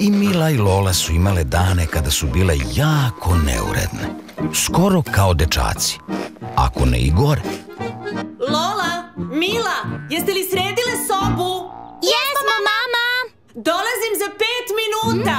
i Mila i Lola su imale dane kada su bile jako neuredne. Skoro kao dečaci, ako ne i gore. Lola, Mila, jeste li sredile sobu? Jesmo, mama! Dolazim za pet minuta.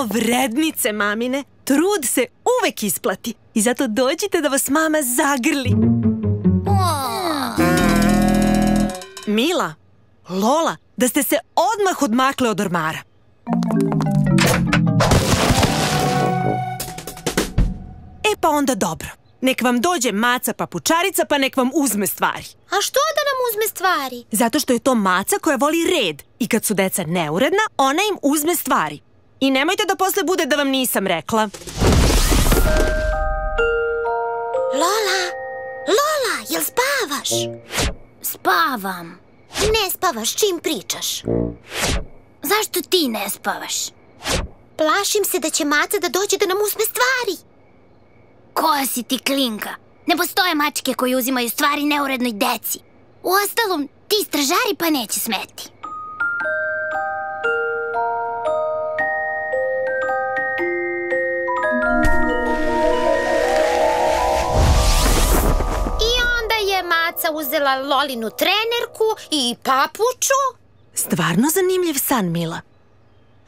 Bravo, vrednice, mamine. Trud se uvek isplati. I zato dođite da vas mama zagrli. Mila, Lola, da ste se odmah odmakle od ormara. E pa onda dobro. Nek vam dođe maca papučarica pa nek vam uzme stvari. A što da nam uzme stvari? Zato što je to maca koja voli red. I kad su deca neuredna, ona im uzme stvari. I nemojte da posle bude da vam nisam rekla. Lola, Lola, jel spavaš? Spavam. Ne spavaš čim pričaš. Zašto ti ne spavaš? Plašim se da će maca da dođe da nam uzme stvari. Koja si ti klinka? Ne postoje mačke koje uzimaju stvari neurednoj deci. Uostalom, ti stražari pa neće smeti. Maca uzela Lolinu trenerku i papuču. Stvarno zanimljiv san, Mila.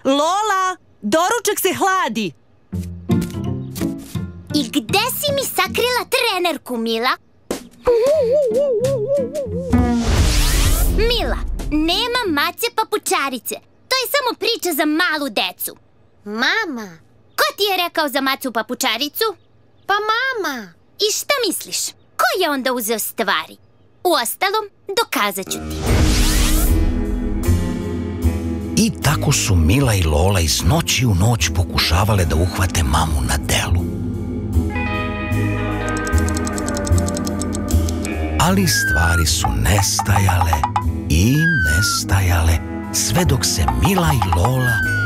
Lola, doručak se hladi. I gde si mi sakrila trenerku, Mila? Mila, nema mace papučarice. To je samo priča za malu decu. Mama. Ko ti je rekao za macu papučaricu? Pa mama. I šta misliš? Ko je onda uzeo stvari? Uostalom, dokazat ću ti. I tako su Mila i Lola iz noći u noć pokušavale da uhvate mamu na delu. Ali stvari su nestajale i nestajale sve dok se Mila i Lola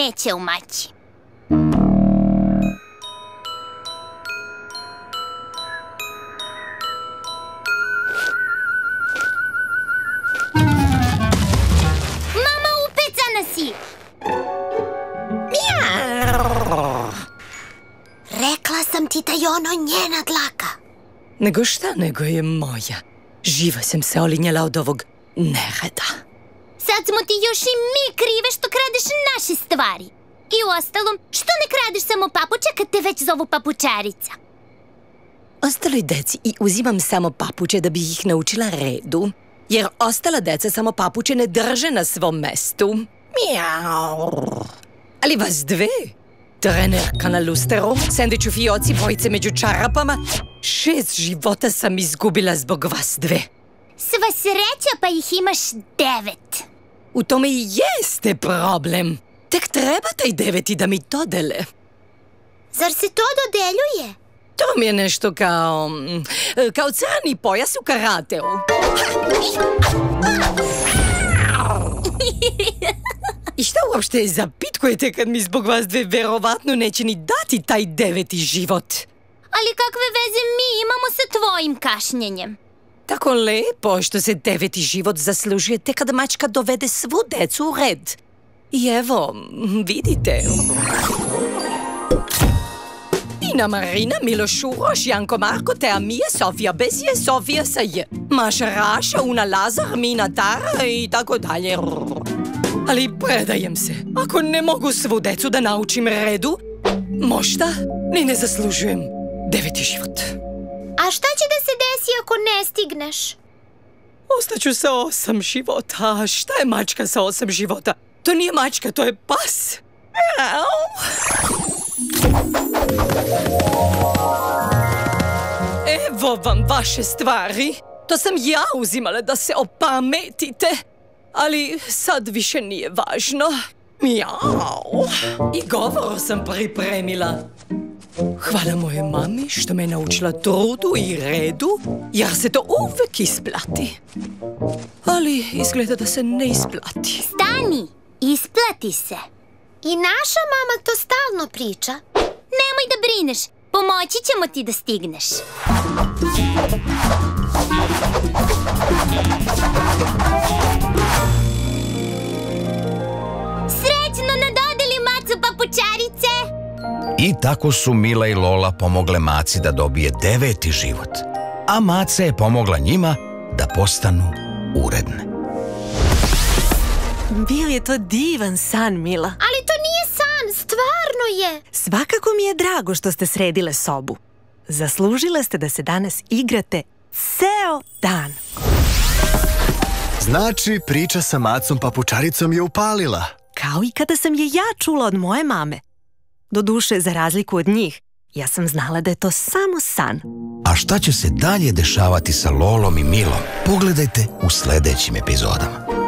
neće umaći. Mama, upecana si! Rekla sam ti da je ono njena dlaka. Nego šta nego je moja? Živo sam se olinjala od ovog nereda. Sad smo ti još i mi krive što kradeš naše stvari. I u ostalom, što ne kradeš samo papuče kad te već zovu papučarica? Ostaloj deci i uzimam samo papuče da bi ih naučila redu. Jer ostala deca samo papuče ne drže na svom mestu. Miau. Ali vas dve? Trenerka na lusteru, sendvič u fioci, bojice među čarapama. Šest života sam izgubila zbog vas dve. Sva sreća pa ih imaš devet. U tome i jeste problem. Tek treba taj deveti da mi dodele. Zar se to dodeljuje? To mi je nešto kao... mm, kao crni pojas u karateu. I šta uopšte zapitkujete kad mi zbog vas dve verovatno neće ni dati taj deveti život? Ali kakve veze mi imamo sa tvojim kašnjenjem? Tako lepo što se deveti život zaslužuje tek kada mačka dovede svu decu u red. I evo, vidite. Ina Marina, Miloš Uroš, Janko Marko, Tea Mija, Sofija bez je, Sofija sa je. Maša Raša, Una Lazar, Mina Tara i tako dalje. Ali predajem se. Ako ne mogu svu decu da naučim redu, možda ni ne zaslužujem deveti život. A šta će da se desi ako ne stigneš? Ostaću sa osam života. Šta je mačka sa osam života? To nije mačka, to je pas. Evo vam vaše stvari. To sam ja uzimala da se opametite. Ali sad više nije važno. Miau. I govoro sam pripremila. Hvala moje mami što me naučila trudu i redu, jer se to uvek isplati. Ali izgleda da se ne isplati. Stani, isplati se. I naša mama to stalno priča. Nemoj da brineš, pomoći ćemo ti da stigneš. Tako su Mila i Lola pomogle Maci da dobije deveti život, a Maca je pomogla njima da postanu uredne. Bio je to divan san, Mila. Ali to nije san, stvarno je. Svakako mi je drago što ste sredile sobu. Zaslužile ste da se danas igrate ceo dan. Znači, priča sa macom papučaricom je upalila. Kao i kada sam je ja čula od moje mame. Doduše, za razliku od njih, ja sam znala da je to samo san. A šta će se dalje dešavati sa Lolom i Milom? Pogledajte u sledećim epizodama.